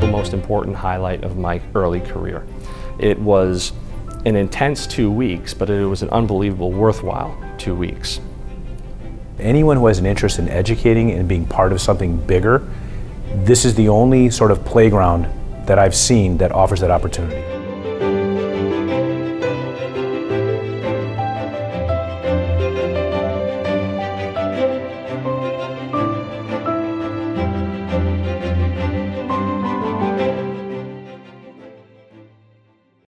the most important highlight of my early career. It was an intense two weeks, but it was an unbelievable, worthwhile two weeks. Anyone who has an interest in educating and being part of something bigger, this is the only sort of playground that I've seen that offers that opportunity.